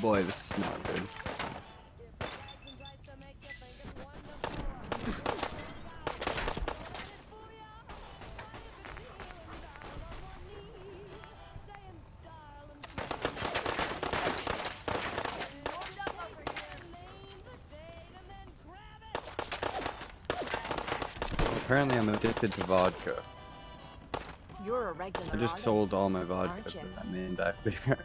Boy, this is not good. Apparently I'm addicted to vodka. You're a regular I just sold all my vodka for that man back there.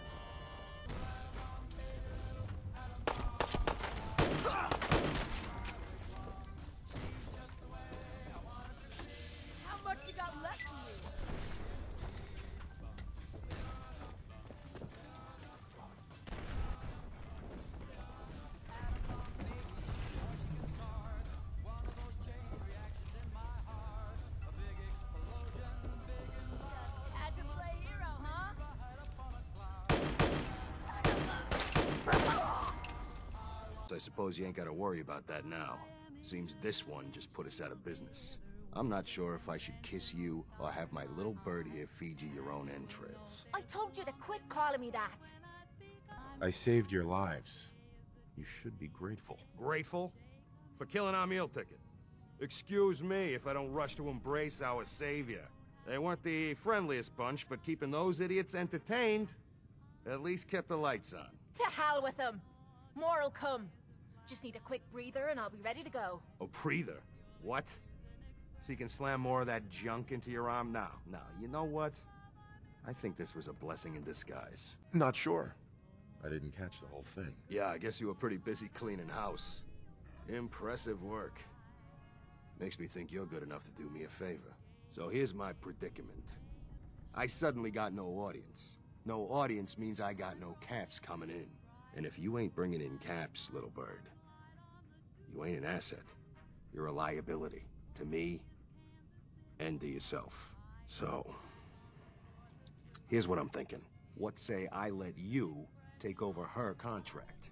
I suppose you ain't gotta worry about that now. Seems this one just put us out of business. I'm not sure if I should kiss you or have my little bird here feed you your own entrails. I told you to quit calling me that. I saved your lives. You should be grateful. Grateful? For killing our meal ticket. Excuse me if I don't rush to embrace our savior. They weren't the friendliest bunch, but keeping those idiots entertained at least kept the lights on. To hell with them. More'll come. Just need a quick breather and I'll be ready to go. A breather? What? So you can slam more of that junk into your arm now? Now, you know what? I think this was a blessing in disguise. Not sure. I didn't catch the whole thing. Yeah, I guess you were pretty busy cleaning house. Impressive work. Makes me think you're good enough to do me a favor. So here's my predicament. I suddenly got no audience. No audience means I got no caps coming in. And if you ain't bringing in caps, little bird, you ain't an asset. You're a liability to me and to yourself. So, here's what I'm thinking. What say I let you take over her contract?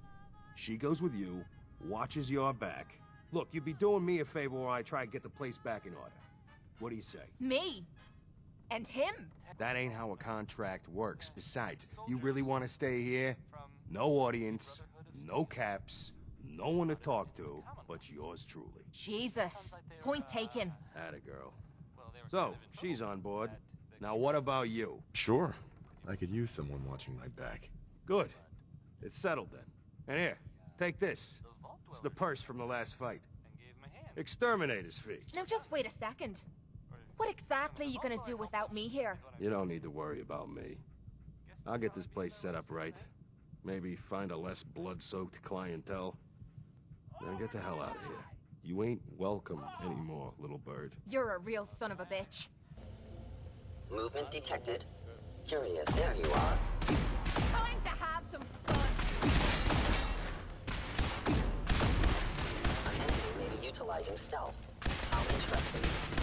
She goes with you, watches your back. Look, you'd be doing me a favor while I try to get the place back in order. What do you say? Me. And him. That ain't how a contract works. Besides, you really want to stay here? No audience, no caps, no one to talk to, but yours truly. Jesus. Point taken. Atta girl. So, she's on board. Now what about you? Sure. I could use someone watching my back. Good. It's settled then. And here, take this. It's the purse from the last fight. Exterminator's fee. Now just wait a second. What exactly are you gonna do without me here? You don't need to worry about me. I'll get this place set up right. Maybe find a less blood-soaked clientele. Then get the hell out of here. You ain't welcome anymore, little bird. You're a real son of a bitch. Movement detected. Curious, there you are. Time to have some fun. An enemy may be utilizing stealth. How interesting.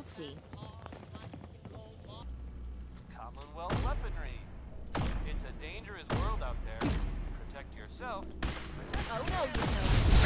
You'll see. Commonwealth weaponry. It's a dangerous world out there. Protect yourself. Oh no, you know.